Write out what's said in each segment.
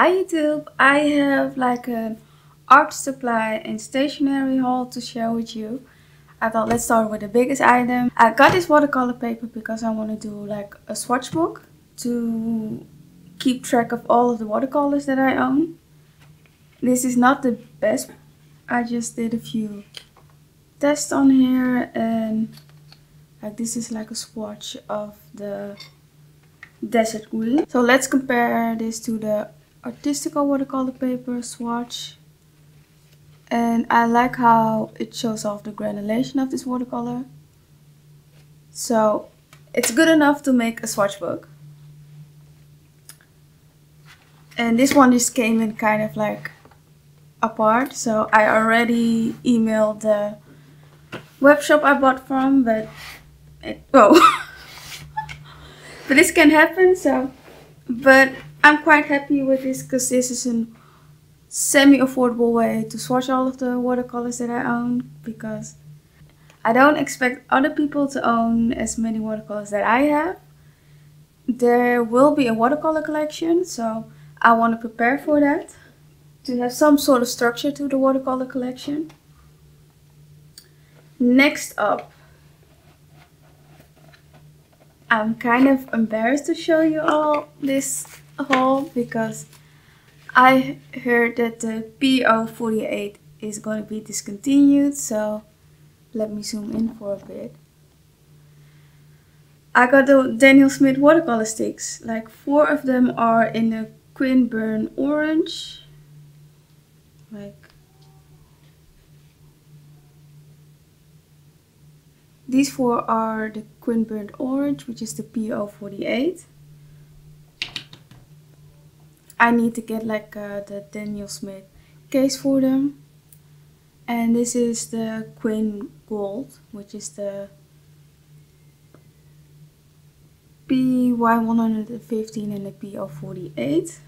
Hi YouTube! I have like an art supply and stationery haul to share with you. I thought let's start with the biggest item. I got this watercolor paper because I want to do like a swatch book to keep track of all of the watercolors that I own. This is not the best. I just did a few tests on here and like this is like a swatch of the desert green. So let's compare this to the Artistico watercolor paper swatch. And I like how it shows off the granulation of this watercolor. So it's good enough to make a swatch book and this one just came in kind of like apart so I already emailed the web shop I bought from but it, oh. But this can happen so but I'm quite happy with this because this is a semi-affordable way to swatch all of the watercolors that I own because I don't expect other people to own as many watercolors that I have. There will be a watercolor collection so I want to prepare for that to have some sort of structure to the watercolor collection. Next up I'm kind of embarrassed to show you all this haul because I heard that the PO48 is going to be discontinued so let me zoom in for a bit. I got the Daniel Smith watercolor sticks. Like four of them are in a Quin Burnt Orange. Like These four are the Quin Burnt Orange, which is the PO48. I need to get like uh, the Daniel Smith case for them. And this is the Quin Gold, which is the PY115 and the PO48.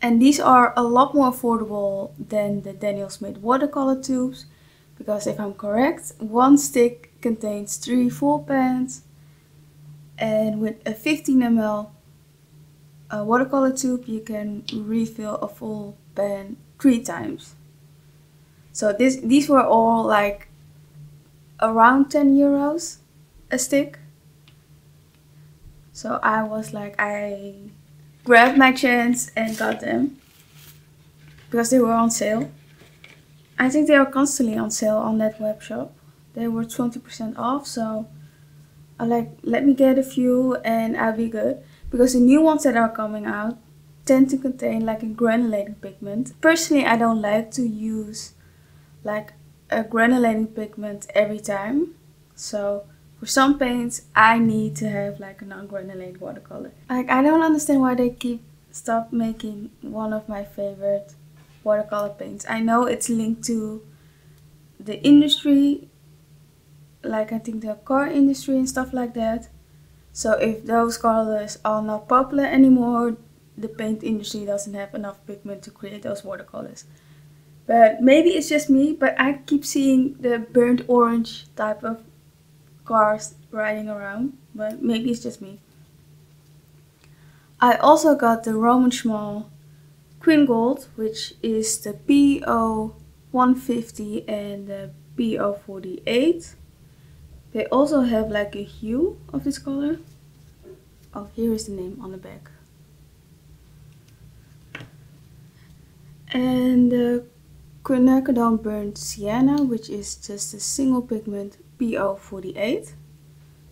And these are a lot more affordable than the Daniel Smith watercolor tubes. Because if I'm correct, one stick contains three full pans. And with a 15 ml a watercolor tube you can refill a full pen three times. So this these were all like around 10 euros a stick. So I was like I grabbed my chance and got them because they were on sale. I think they are constantly on sale on that web shop. They were 20% off so I like let me get a few and I'll be good because the new ones that are coming out tend to contain like a granulating pigment. Personally, I don't like to use like a granulating pigment every time. So for some paints, I need to have like a non-granulated watercolor. Like I don't understand why they keep stop making one of my favorite watercolor paints. I know it's linked to the industry, like I think the car industry and stuff like that. So if those colors are not popular anymore, the paint industry doesn't have enough pigment to create those watercolors. But maybe it's just me, but I keep seeing the burnt orange type of cars riding around. But maybe it's just me. I also got the Roman Szmal Quin Gold, which is the PO150 and the PO48. They also have like a hue of this color. Oh, here is the name on the back. And uh, the Quinacridone Burnt Sienna, which is just a single pigment PO48.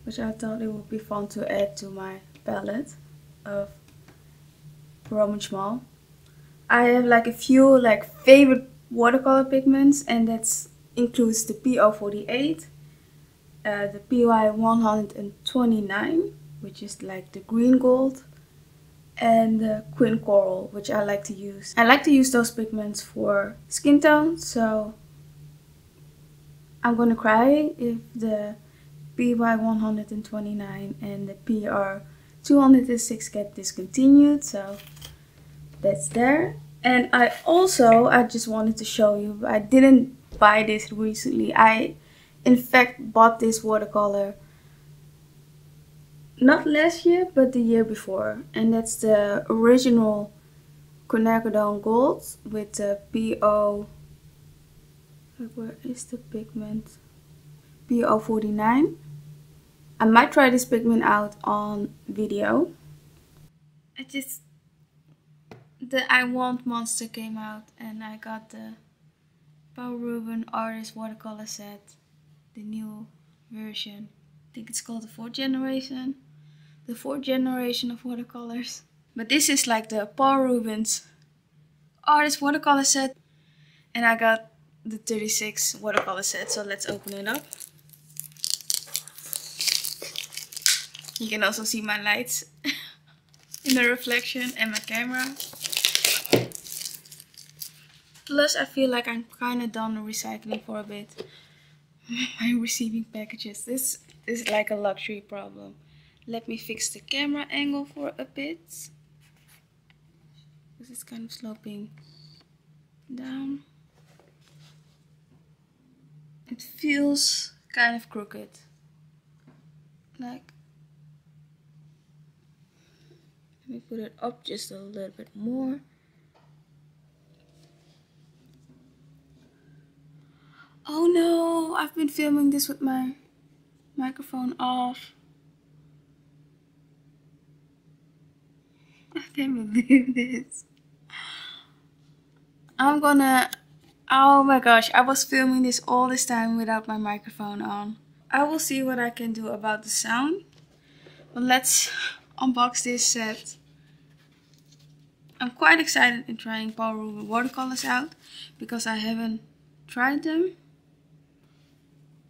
Which I thought it would be fun to add to my palette of Roman Szmal. I have like a few like favorite watercolor pigments and that includes the PO48 uh, the PY 129 which is like the green gold and the Quin Coral which I like to use. I like to use those pigments for skin tone so I'm gonna cry if the PY 129 and the PR 206 get discontinued so that's there and I also I just wanted to show you I didn't buy this recently I in fact bought this watercolor not last year but the year before. And that's the original quinacridone gold with the PO where is the pigment? PO49 I might try this pigment out on video. I just the I Want Monster came out and I got the Paul Ruben Artist Watercolor Set the new version. I think it's called the fourth generation. The fourth generation of watercolors. But this is like the Paul Rubens artist watercolor set. And I got the 36 watercolor set so let's open it up. You can also see my lights in the reflection and my camera. Plus I feel like I'm kind of done recycling for a bit my receiving packages this is like a luxury problem let me fix the camera angle for a bit this is kind of sloping down. It feels kind of crooked. Like, let me put it up just a little bit more. Oh no, I've been filming this with my microphone off. I can't believe this. I'm gonna... Oh my gosh, I was filming this all this time without my microphone on. I will see what I can do about the sound. But let's unbox this set. I'm quite excited in trying Paul Ruben watercolors out because I haven't tried them.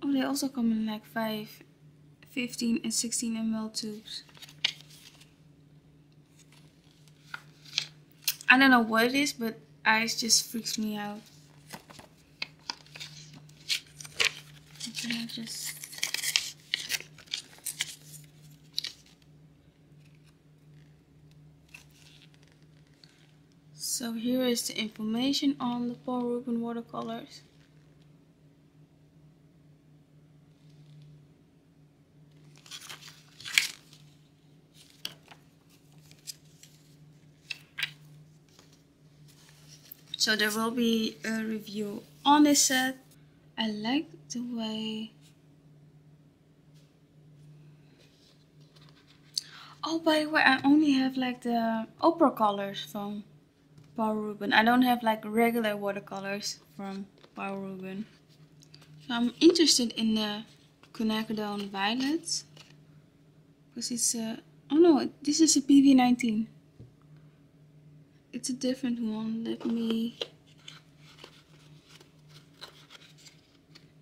Oh, they also come in like 5, 15 and 16 ml tubes. I don't know what it is, but ice just freaks me out. I just So here is the information on the Paul Ruben watercolors. So there will be a review on this set. I like the way... Oh, by the way, I only have like the opera colors from Paul Ruben. I don't have like regular watercolors from Paul Ruben. So I'm interested in the quinacridone violets. Because it's a... Oh no, this is a PV19 it's a different one. Let me...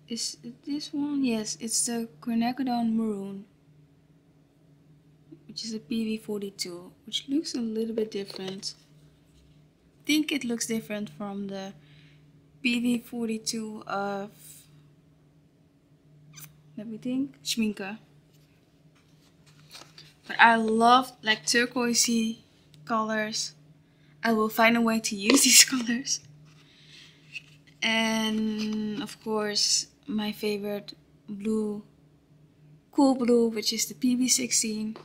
Is this one? Yes, it's the Quinacridone Maroon. Which is a PV42. Which looks a little bit different. I think it looks different from the PV42 of... Let me think. Schmincke. But I love like turquoisey colors I will find a way to use these colors. And of course, my favorite blue, cool blue, which is the PV16.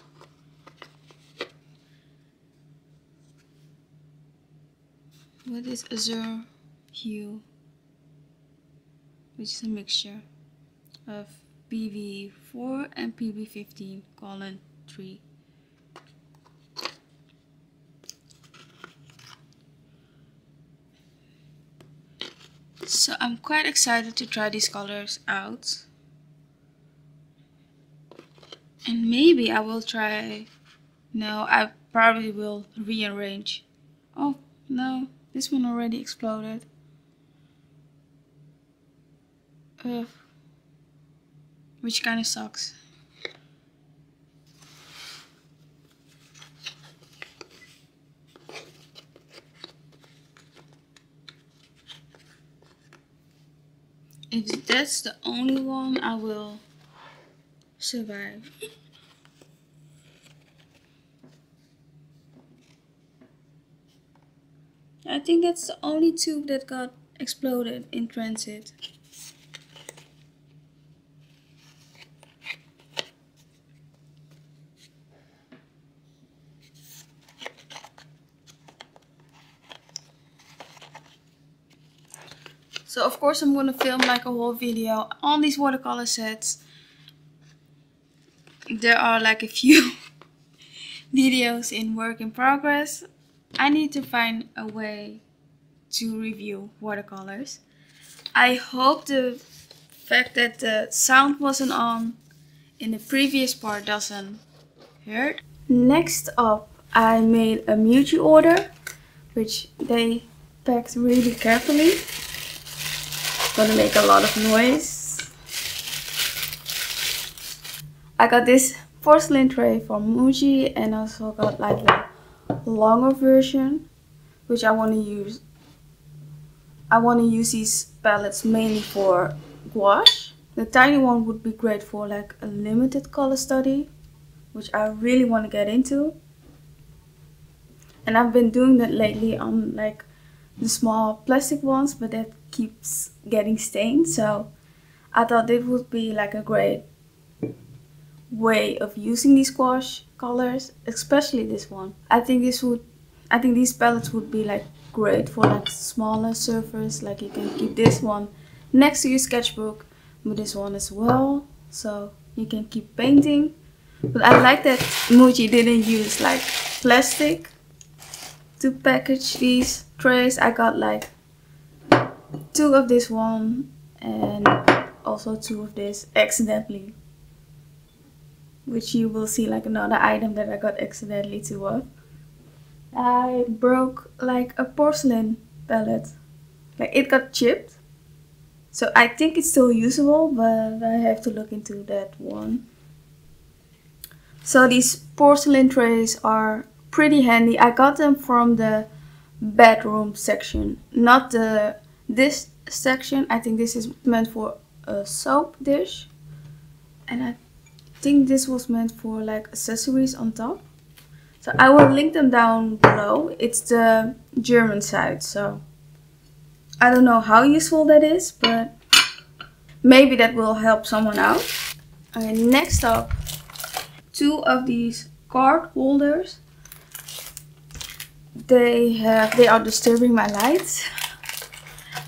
What is azure hue? Which is a mixture of PV4 and PV15 colon 3. So I'm quite excited to try these colors out. And maybe I will try... No, I probably will rearrange. Oh, no. This one already exploded. Ugh. Which kind of sucks. If that's the only one, I will survive. I think that's the only tube that got exploded in transit. So of course I'm gonna film like a whole video on these watercolor sets. There are like a few videos in work in progress. I need to find a way to review watercolors. I hope the fact that the sound wasn't on in the previous part doesn't hurt. Next up I made a Muji order which they packed really carefully gonna make a lot of noise. I got this porcelain tray from Muji and also got like the longer version which I want to use. I want to use these palettes mainly for gouache. The tiny one would be great for like a limited color study which I really want to get into. And I've been doing that lately on like the small plastic ones but that keeps getting stained so I thought this would be like a great way of using these gouache colors especially this one. I think this would I think these palettes would be like great for like smaller surface like you can keep this one next to your sketchbook but this one as well so you can keep painting. But I like that Muji didn't use like plastic to package these trays. I got like two of this one and also two of this accidentally which you will see like another item that I got accidentally two of. I broke like a porcelain palette like it got chipped. So I think it's still usable but I have to look into that one. So these porcelain trays are pretty handy. I got them from the bedroom section not the this section I think this is meant for a soap dish. And I think this was meant for like accessories on top. So I will link them down below. It's the German side so I don't know how useful that is but maybe that will help someone out. Okay next up two of these card holders. They have they are disturbing my lights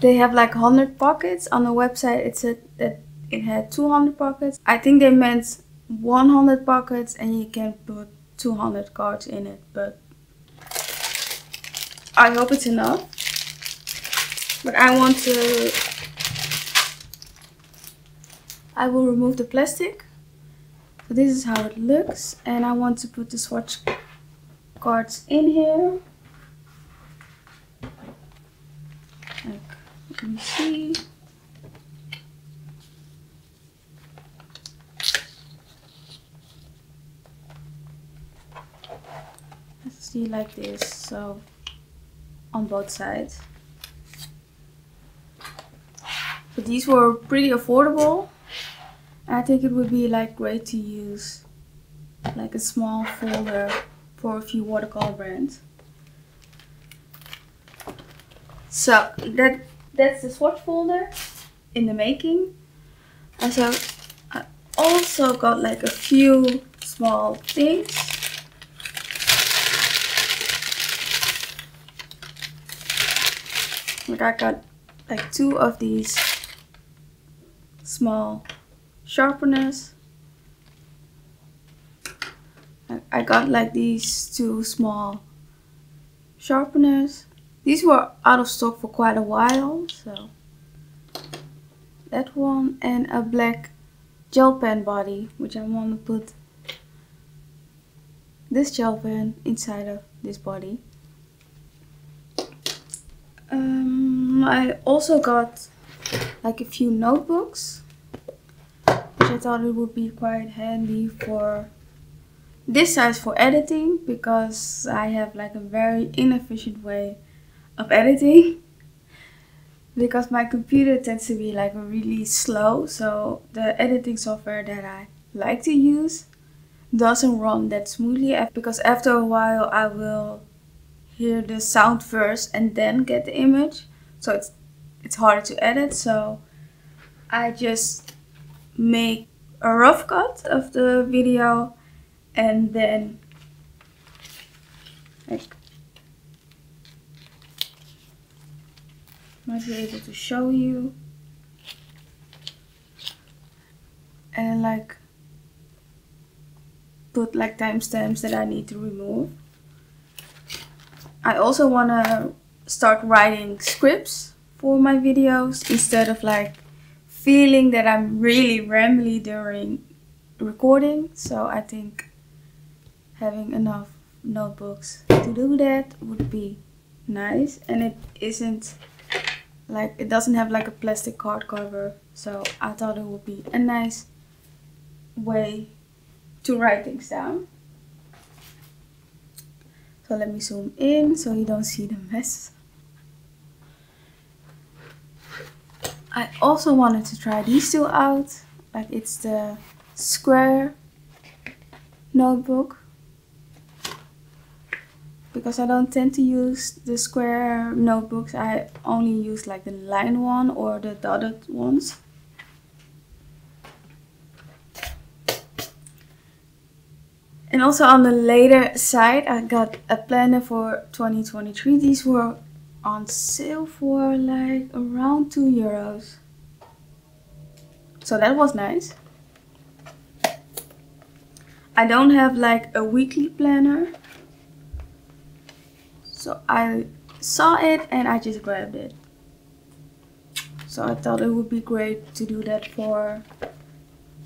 they have like 100 pockets. On the website it said that it had 200 pockets. I think they meant 100 pockets and you can put 200 cards in it but i hope it's enough. But i want to i will remove the plastic. So this is how it looks and i want to put the swatch cards in here Me see. Let's see like this, so on both sides. So these were pretty affordable. I think it would be like great to use like a small folder for a few watercolor brands. So that that's the swatch folder in the making. And so I also got like a few small things. Like I got like two of these small sharpeners. I got like these two small sharpeners these were out of stock for quite a while, so that one and a black gel pen body, which I want to put this gel pen inside of this body. Um, I also got like a few notebooks, which I thought it would be quite handy for this size for editing because I have like a very inefficient way of editing. Because my computer tends to be like really slow so the editing software that I like to use doesn't run that smoothly because after a while I will hear the sound first and then get the image. So it's it's harder to edit so I just make a rough cut of the video and then like might be able to show you. And like put like timestamps that I need to remove. I also want to start writing scripts for my videos instead of like feeling that I'm really rambly during recording. So I think having enough notebooks to do that would be nice and it isn't like it doesn't have like a plastic card cover so I thought it would be a nice way to write things down. So let me zoom in so you don't see the mess. I also wanted to try these two out. Like it's the square notebook because I don't tend to use the square notebooks. I only use like the line one or the dotted ones. And also on the later side I got a planner for 2023 these were on sale for like around 2 euros. So that was nice. I don't have like a weekly planner so I saw it and I just grabbed it. So I thought it would be great to do that for,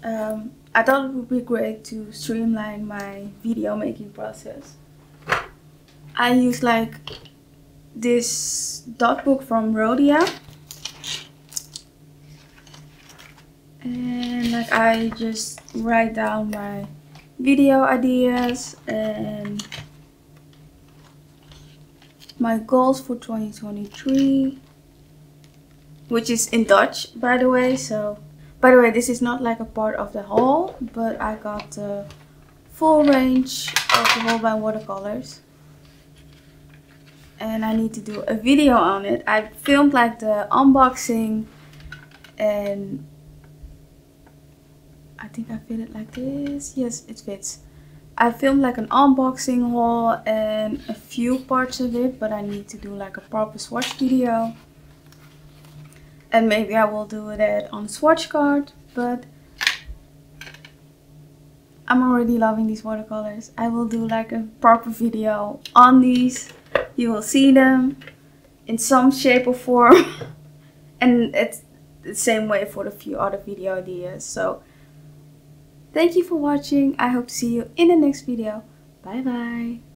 um, I thought it would be great to streamline my video making process. I use like this dot book from Rhodia. And like I just write down my video ideas and my goals for 2023 which is in Dutch by the way. So by the way this is not like a part of the haul but I got the full range of the Holbein watercolors. And I need to do a video on it. I filmed like the unboxing and I think I fit it like this. Yes it fits I filmed like an unboxing haul and a few parts of it, but I need to do like a proper swatch video. And maybe I will do that on swatch card, but I'm already loving these watercolors. I will do like a proper video on these. You will see them in some shape or form. and it's the same way for the few other video ideas. So Thank you for watching. I hope to see you in the next video. Bye bye.